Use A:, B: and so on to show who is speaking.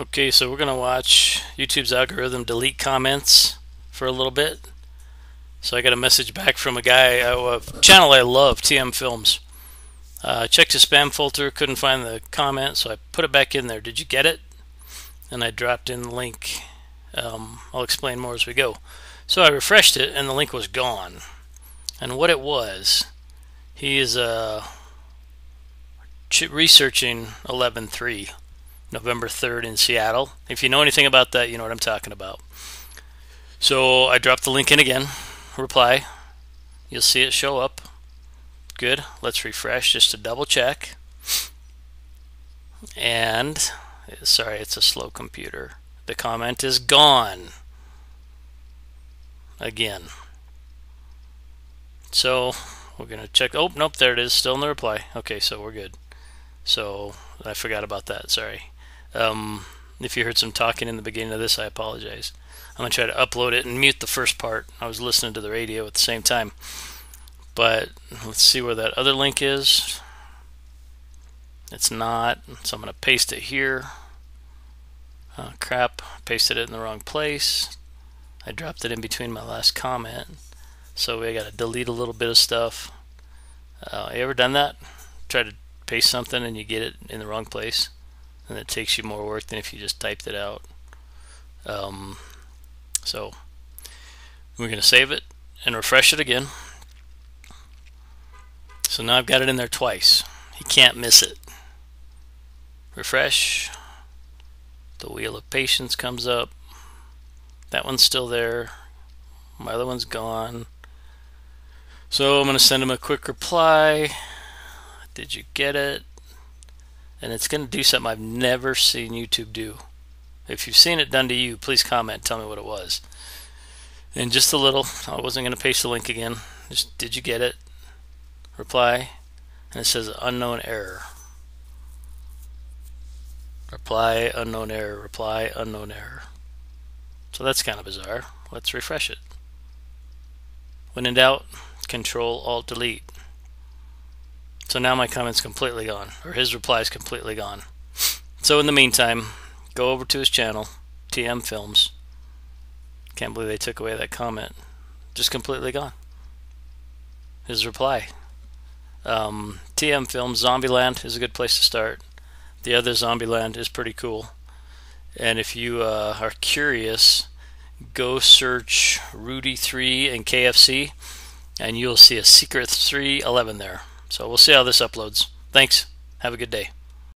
A: Okay, so we're going to watch YouTube's algorithm delete comments for a little bit. So I got a message back from a guy, a channel I love, TM Films. Uh, checked his spam filter, couldn't find the comment, so I put it back in there. Did you get it? And I dropped in the link. Um, I'll explain more as we go. So I refreshed it, and the link was gone. And what it was, he is uh, researching 11.3 November 3rd in Seattle. If you know anything about that, you know what I'm talking about. So I dropped the link in again, reply. You'll see it show up. Good. Let's refresh just to double check. And, sorry, it's a slow computer. The comment is gone. Again. So we're going to check. Oh, nope, there it is. Still in the reply. Okay, so we're good. So I forgot about that. Sorry. Um, if you heard some talking in the beginning of this, I apologize. I'm going to try to upload it and mute the first part. I was listening to the radio at the same time. But let's see where that other link is. It's not, so I'm going to paste it here. Oh, crap, pasted it in the wrong place. I dropped it in between my last comment. So we got to delete a little bit of stuff. Uh, you ever done that? Try to paste something and you get it in the wrong place? And it takes you more work than if you just typed it out. Um, so we're going to save it and refresh it again. So now I've got it in there twice. He can't miss it. Refresh. The wheel of patience comes up. That one's still there. My other one's gone. So I'm going to send him a quick reply. Did you get it? And it's going to do something I've never seen YouTube do. If you've seen it done to you, please comment. Tell me what it was. And just a little, I wasn't going to paste the link again. Just, did you get it? Reply. And it says unknown error. Reply, unknown error. Reply, unknown error. So that's kind of bizarre. Let's refresh it. When in doubt, Control Alt Delete. So now my comment's completely gone, or his reply is completely gone. So in the meantime, go over to his channel, TM Films. Can't believe they took away that comment. Just completely gone. His reply. Um, TM Films Zombieland is a good place to start. The other Zombieland is pretty cool. And if you uh, are curious, go search Rudy 3 and KFC, and you'll see a Secret 311 there. So we'll see how this uploads. Thanks. Have a good day.